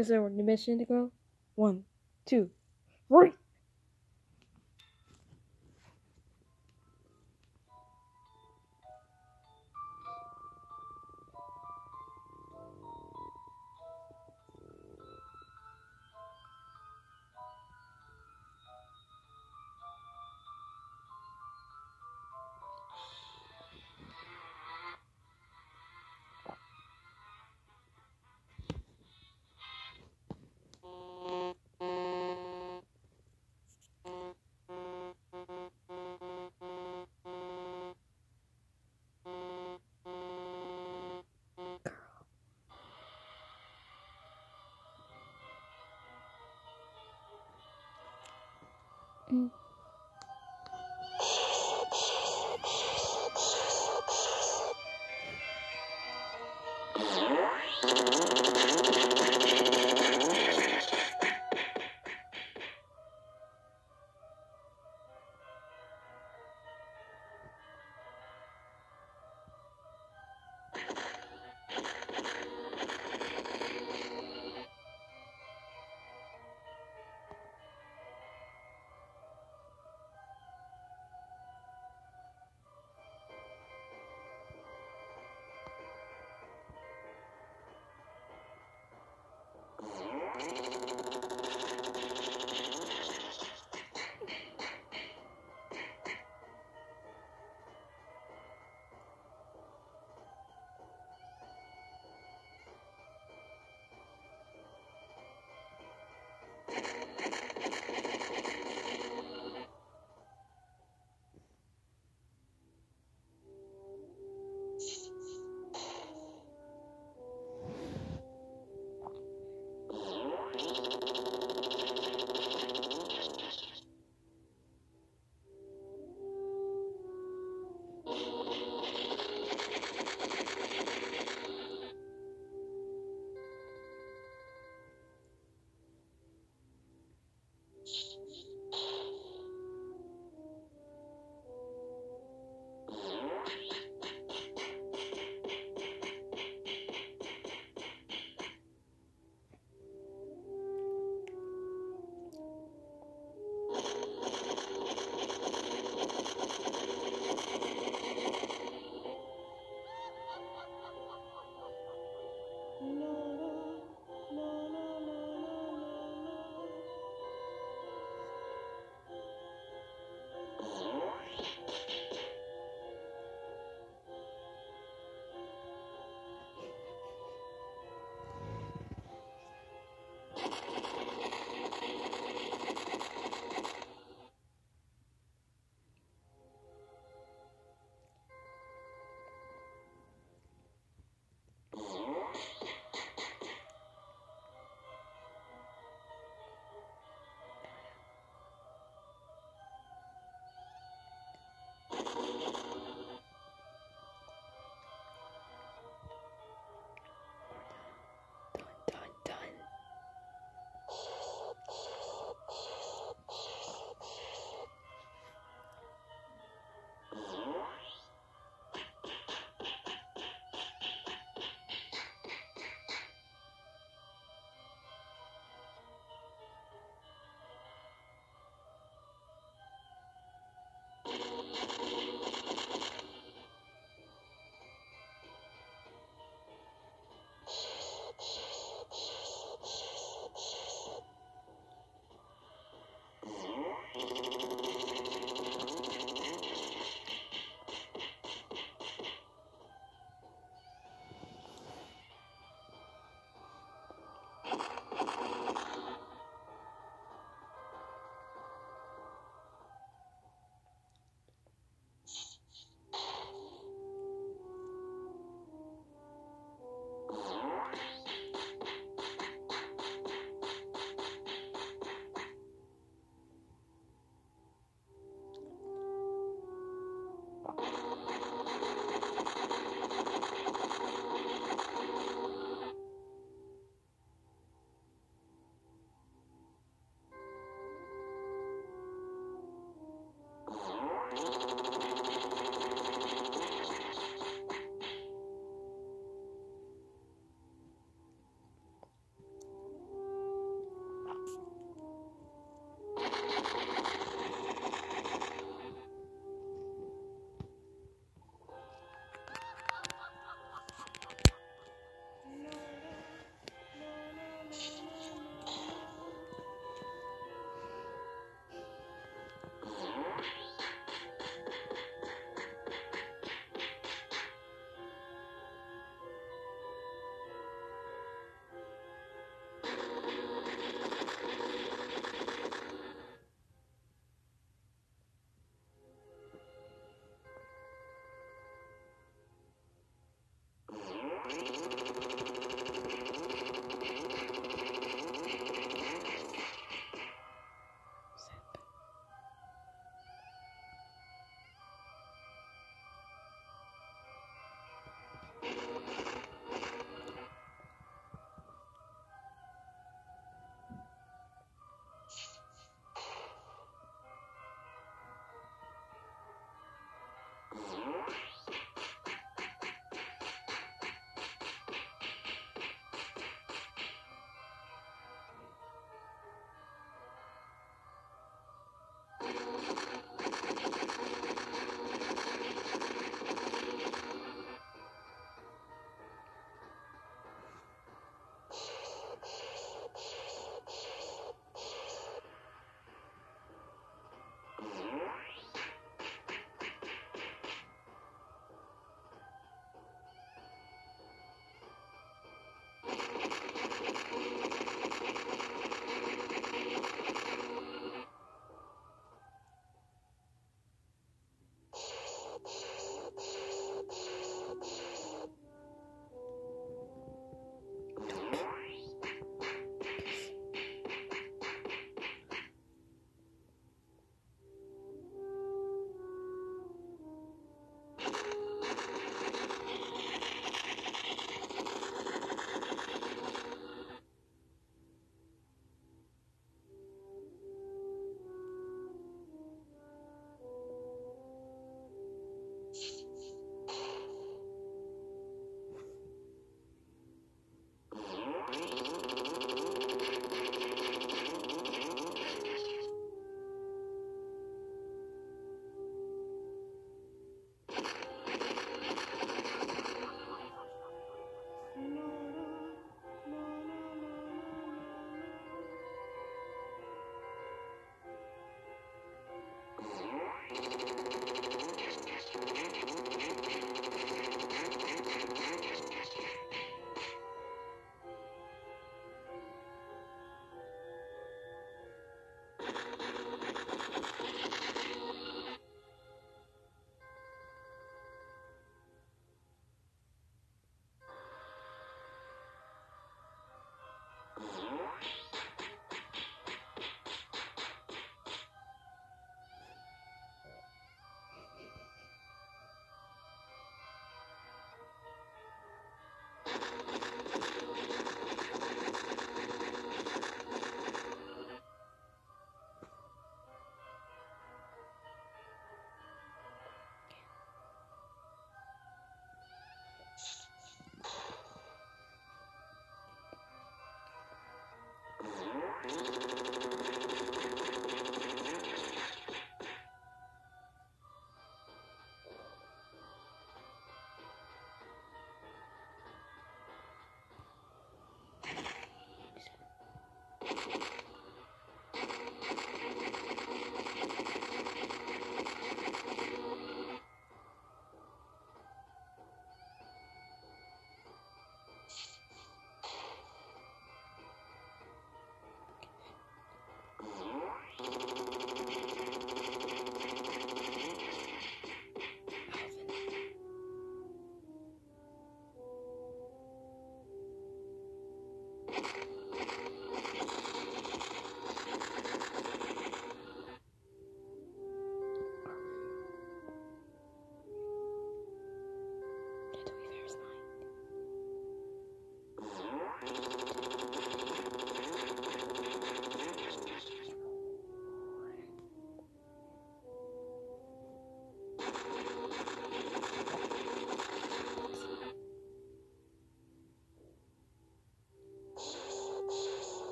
Is there a mission to go? One, two, three. 嗯。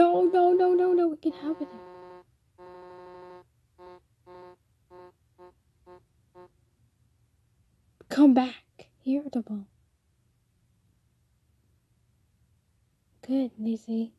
No, no, no, no, no. it can happen. Come back. Irritable. Good, Lizzie.